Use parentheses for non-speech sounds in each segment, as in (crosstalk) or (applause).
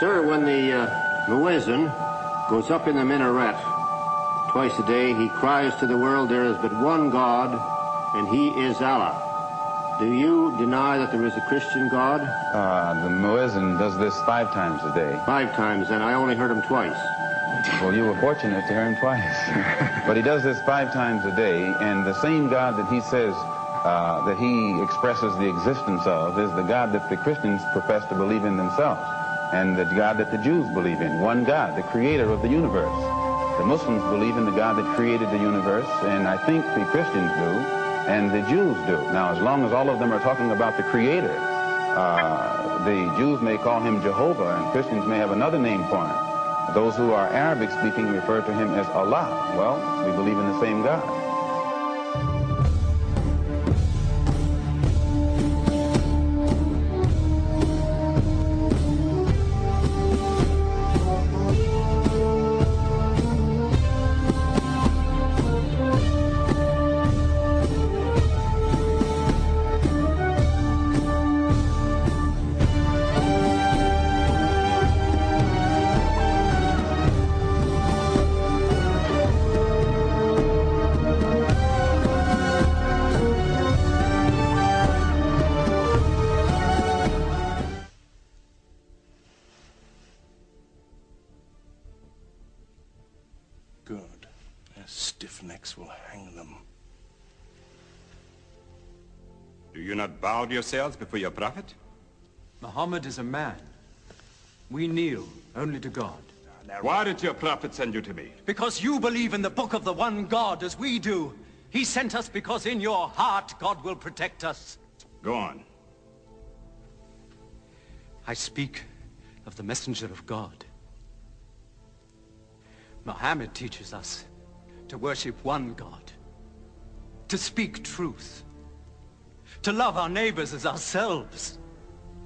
Sir, when the uh, muezzin goes up in the minaret twice a day, he cries to the world, there is but one God, and he is Allah. Do you deny that there is a Christian God? Uh, the muezzin does this five times a day. Five times, and I only heard him twice. Well, you were fortunate to hear him twice. (laughs) but he does this five times a day, and the same God that he says uh, that he expresses the existence of is the God that the Christians profess to believe in themselves, and the God that the Jews believe in, one God, the creator of the universe. The Muslims believe in the God that created the universe, and I think the Christians do, and the Jews do. Now, as long as all of them are talking about the creator, uh, the Jews may call him Jehovah, and Christians may have another name for him. Those who are Arabic speaking refer to him as Allah. Well, we believe in the same God. Their stiff necks will hang them. Do you not bow yourselves before your prophet? Muhammad is a man. We kneel only to God. Why did your prophet send you to me? Because you believe in the book of the one God as we do. He sent us because in your heart God will protect us. Go on. I speak of the messenger of God. Muhammad teaches us to worship one God, to speak truth, to love our neighbors as ourselves,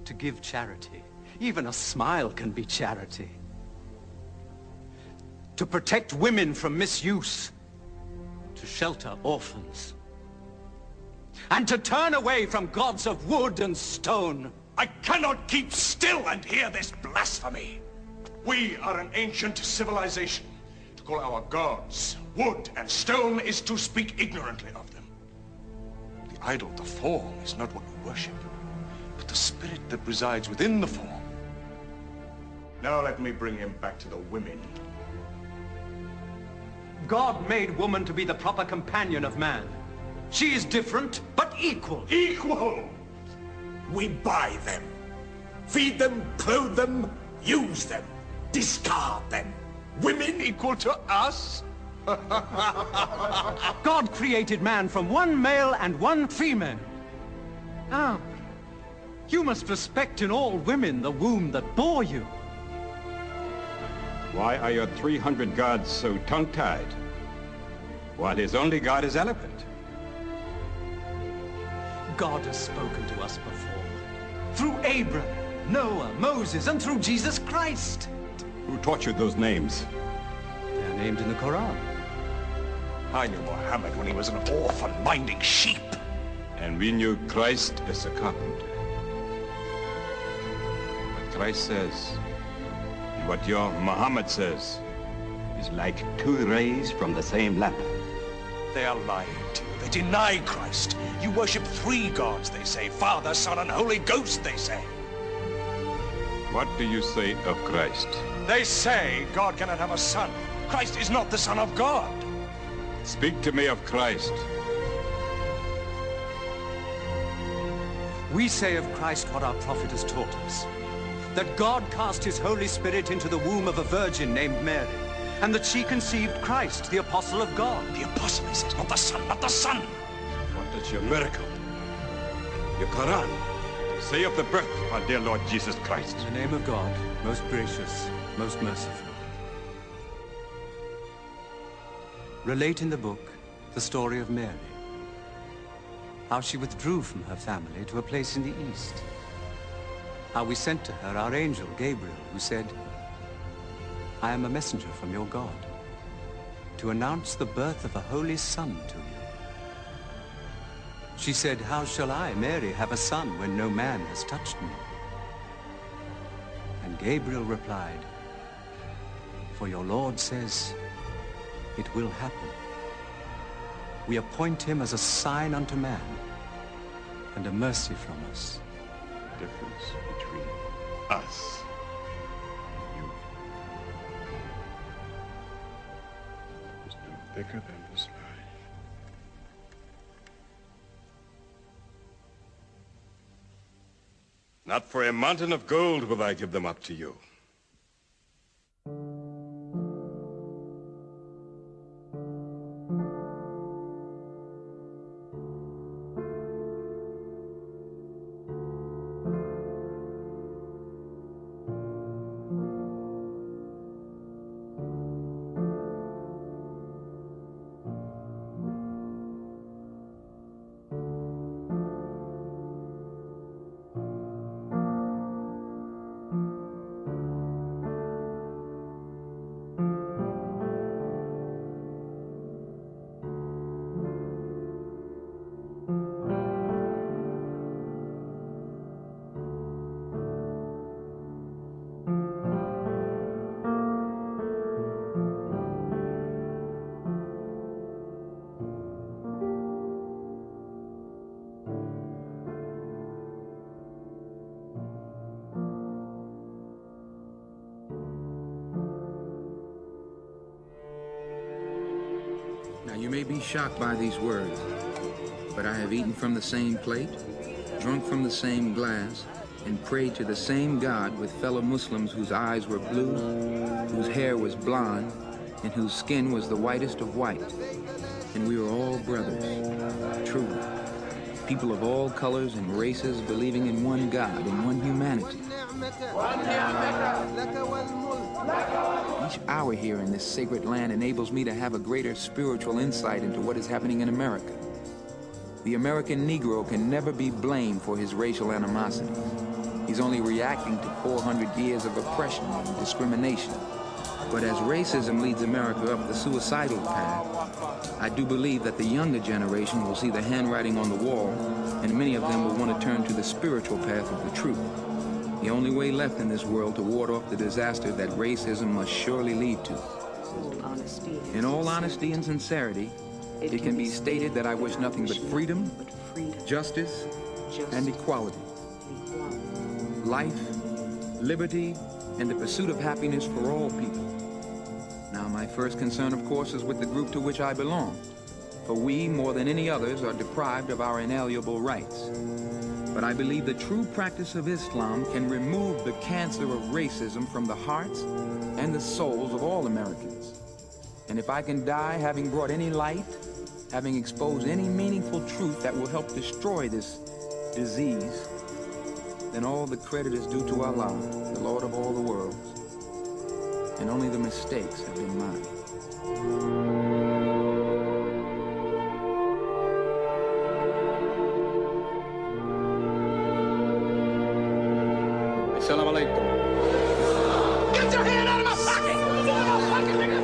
to give charity. Even a smile can be charity. To protect women from misuse, to shelter orphans, and to turn away from gods of wood and stone. I cannot keep still and hear this blasphemy. We are an ancient civilization. Call our gods wood and stone is to speak ignorantly of them. The idol, the form, is not what we worship, but the spirit that resides within the form. Now let me bring him back to the women. God made woman to be the proper companion of man. She is different, but equal. Equal! We buy them, feed them, clothe them, use them, discard them. Women equal to us? (laughs) God created man from one male and one female. Now, you must respect in all women the womb that bore you. Why are your 300 gods so tongue-tied? While his only god is eloquent. God has spoken to us before. Through Abraham, Noah, Moses, and through Jesus Christ. Who taught you those names? They are named in the Quran. I knew Mohammed when he was an orphan minding sheep. And we knew Christ as a carpenter. What Christ says, and what your Muhammad says, is like two rays from the same lamp. They are lying to you. They deny Christ. You worship three gods, they say. Father, Son, and Holy Ghost, they say. What do you say of Christ? They say God cannot have a son. Christ is not the Son of God. Speak to me of Christ. We say of Christ what our prophet has taught us. That God cast his Holy Spirit into the womb of a virgin named Mary. And that she conceived Christ, the apostle of God. The apostle, he says, not the son, but the son. What does your miracle, your Quran, say of the birth of our dear Lord Jesus Christ? In the name of God, most gracious, most merciful. Relate in the book the story of Mary. How she withdrew from her family to a place in the east. How we sent to her our angel Gabriel, who said, I am a messenger from your God, to announce the birth of a holy son to you. She said, How shall I, Mary, have a son when no man has touched me? And Gabriel replied, For your Lord says, it will happen. We appoint him as a sign unto man, and a mercy from us. The difference between us and you is no bigger than this Not for a mountain of gold will I give them up to you. You may be shocked by these words, but I have eaten from the same plate, drunk from the same glass, and prayed to the same God with fellow Muslims whose eyes were blue, whose hair was blonde, and whose skin was the whitest of white. And we were all brothers, truly. People of all colors and races believing in one God and one humanity. Each hour here in this sacred land enables me to have a greater spiritual insight into what is happening in America. The American Negro can never be blamed for his racial animosity. He's only reacting to 400 years of oppression and discrimination. But as racism leads America up the suicidal path, I do believe that the younger generation will see the handwriting on the wall, and many of them will want to turn to the spiritual path of the truth. The only way left in this world to ward off the disaster that racism must surely lead to. In all honesty and sincerity, it can be stated that I wish nothing but freedom, justice, and equality. Life, liberty, and the pursuit of happiness for all people. Now, my first concern, of course, is with the group to which I belong. For we, more than any others, are deprived of our inalienable rights. But I believe the true practice of Islam can remove the cancer of racism from the hearts and the souls of all Americans. And if I can die having brought any light, having exposed any meaningful truth that will help destroy this disease, then all the credit is due to Allah, the Lord of all the worlds. And only the mistakes have been mine. Alaikum. Get your hand out of my pocket! Out of my pocket, nigga!